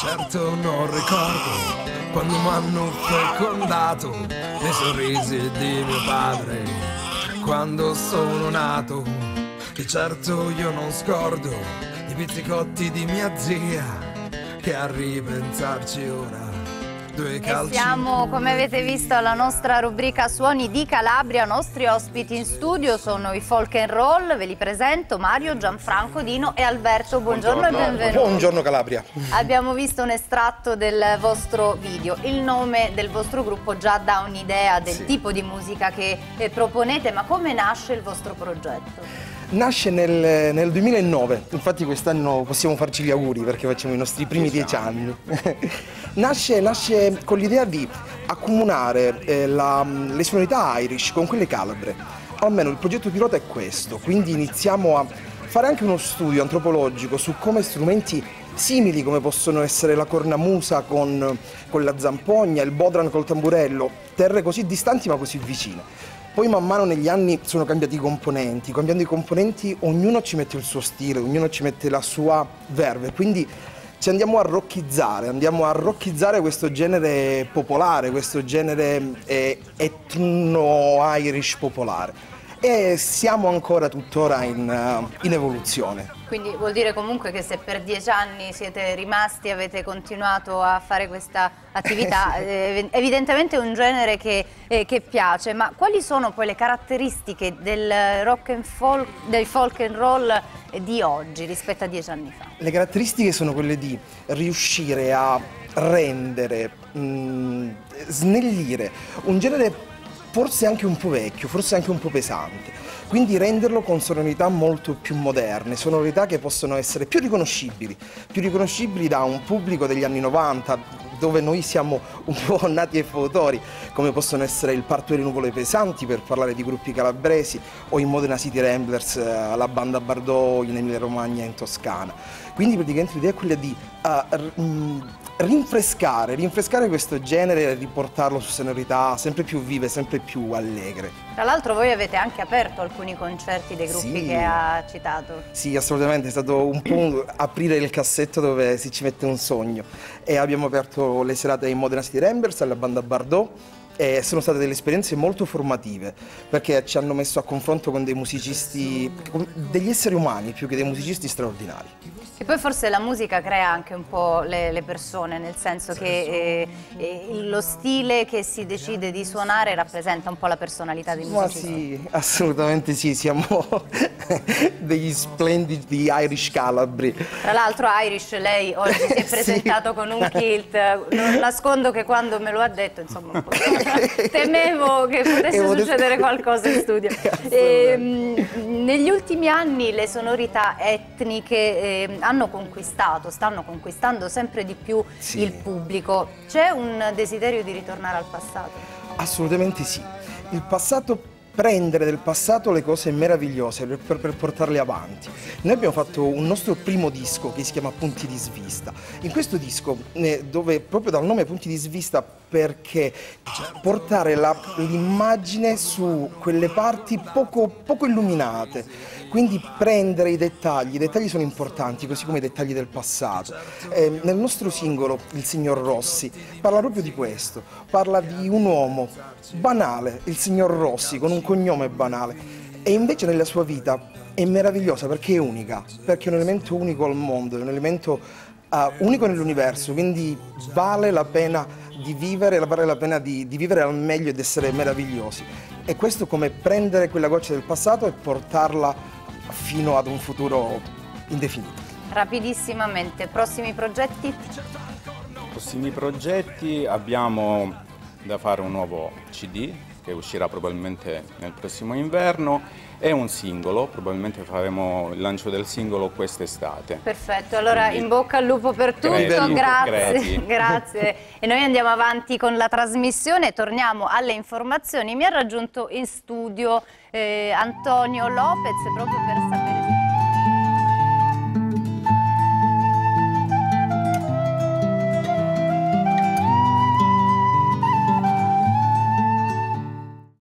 Certo non ricordo quando m'hanno fecondato nei sorrisi di mio padre quando sono nato. Di certo io non scordo i pizzicotti di mia zia che a ripensarci ora due calci. E siamo, come avete visto, alla nostra rubrica Suoni di Calabria. I nostri ospiti in studio sono i Folk and Roll. Ve li presento Mario, Gianfranco, Dino e Alberto. Buongiorno, Buongiorno. e benvenuti. Buongiorno Calabria. Abbiamo visto un estratto del vostro video. Il nome del vostro gruppo già dà un'idea del sì. tipo di musica che eh, proponete, ma come nasce il vostro progetto? Nasce nel, nel 2009, infatti quest'anno possiamo farci gli auguri perché facciamo i nostri primi dieci anni. nasce, nasce, con l'idea di accomunare eh, la, le sonorità Irish con quelle calabre. Almeno il progetto pilota è questo, quindi iniziamo a fare anche uno studio antropologico su come strumenti simili come possono essere la cornamusa con, con la zampogna, il bodran col tamburello, terre così distanti ma così vicine poi man mano negli anni sono cambiati i componenti, cambiando i componenti ognuno ci mette il suo stile, ognuno ci mette la sua verve, quindi ci andiamo a rocchizzare, andiamo a rocchizzare questo genere popolare, questo genere eh, etno-irish popolare e siamo ancora tuttora in, uh, in, evoluzione. Quindi vuol dire comunque che se per dieci anni siete rimasti e avete continuato a fare questa attività, eh, evidentemente è un genere che, eh, che, piace, ma quali sono poi le caratteristiche del rock and folk, del folk and roll di oggi rispetto a dieci anni fa? Le caratteristiche sono quelle di riuscire a rendere, mh, mm, snellire un genere forse anche un po' vecchio, forse anche un po' pesante. Quindi renderlo con sonorità molto più moderne, sonorità che possono essere più riconoscibili, più riconoscibili da un pubblico degli anni 90, dove noi siamo un po' nati e fautori, come possono essere il Parto delle Nuvole Pesanti per parlare di gruppi calabresi o i Modena City Ramblers, eh, la banda Bardot in Emilia Romagna in Toscana. Quindi praticamente l'idea è quella di uh, rinfrescare, rinfrescare questo genere e riportarlo su sonorità sempre più vive, sempre più allegre. Tra l'altro voi avete anche aperto alcuni concerti dei gruppi sì. che ha citato. Sì, assolutamente, è stato un po' un aprire il cassetto dove si ci mette un sogno e abbiamo aperto le serate in Modena City Rambers alla banda Bardot e sono state delle esperienze molto formative perché ci hanno messo a confronto con dei musicisti, con degli esseri umani più che dei musicisti straordinari. E poi forse la musica crea anche un po' le, le persone, nel senso che eh, eh, lo stile che si decide di suonare rappresenta un po' la personalità dei musicisti. Ma sì, assolutamente sì, siamo degli splendidi Irish Calabri. Tra l'altro Irish, lei oggi si è presentato sì. con un kilt, non nascondo che quando me lo ha detto, insomma, un po'. temevo che potesse succedere qualcosa in studio. E, ehm, negli ultimi anni le sonorità etniche eh, hanno conquistato, stanno conquistando sempre di più sì. il pubblico. C'è un desiderio di ritornare al passato? Assolutamente sì. Il passato prendere del passato le cose meravigliose per, per, per, portarle avanti. Noi abbiamo fatto un nostro primo disco che si chiama Punti di Svista. In questo disco, eh, dove proprio dal nome Punti di Svista perché portare l'immagine su quelle parti poco, poco illuminate, quindi prendere i dettagli, i dettagli sono importanti, così come i dettagli del passato. Eh, nel nostro singolo, Il signor Rossi, parla proprio di questo, parla di un uomo banale, il signor Rossi, con un cognome banale, e invece nella sua vita è meravigliosa perché è unica, perché è un elemento unico al mondo, è un elemento uh, unico nell'universo, quindi vale la pena di vivere, vale la pena di, di vivere al meglio ed essere meravigliosi. E questo come prendere quella goccia del passato e portarla fino ad un futuro indefinito. Rapidissimamente, prossimi progetti? Prossimi progetti abbiamo da fare un nuovo CD che uscirà probabilmente nel prossimo inverno e un singolo, probabilmente faremo il lancio del singolo quest'estate. Perfetto, allora Quindi, in bocca al lupo per tutto, credi, grazie, grazie. E noi andiamo avanti con la trasmissione, torniamo alle informazioni. Mi ha raggiunto in studio eh, Antonio Lopez proprio per sapere...